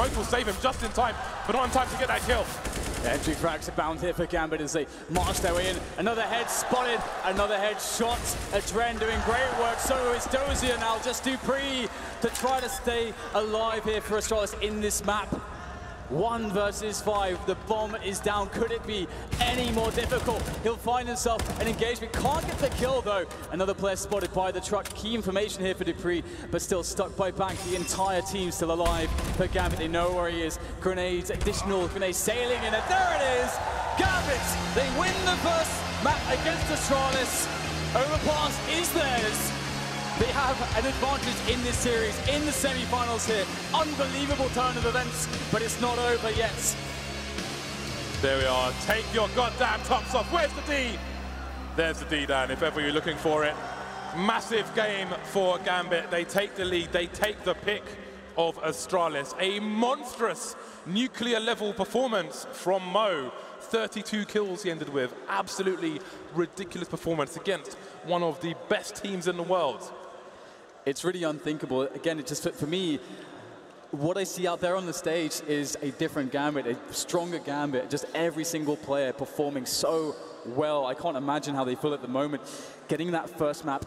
Smoke will save him just in time, but not in time to get that kill. Entry frags are bound here for Gambit as they march their way in. Another head spotted, another head shot. Adren doing great work, so is Dosia now. Just dupreeh to try to stay alive here for Astralis in this map. One versus five. The bomb is down. Could it be any more difficult? He'll find himself an engagement. Can't get the kill though. Another player spotted by the truck. Key information here for dupreeh, but still stuck by Bank. The entire team still alive. But Gambit, they know where he is. Grenades, additional grenades sailing in, and there it is. Gambit, they win the first map against Astralis. Overpass is theirs. Have an advantage in this series, in the semi-finals here. Unbelievable turn of events, but it's not over yet. There we are. Take your goddamn tops off. Where's the D? There's the D, Dan, if ever you're looking for it. Massive game for Gambit. They take the lead. They take the pick of Astralis. A monstrous nuclear level performance from mou. 32 kills he ended with. Absolutely ridiculous performance against one of the best teams in the world it's really unthinkable. Again, it just for me, what I see out there on the stage is a different gambit, a stronger gambit. Just every single player performing so well. I can't imagine how they feel at the moment. Getting that first map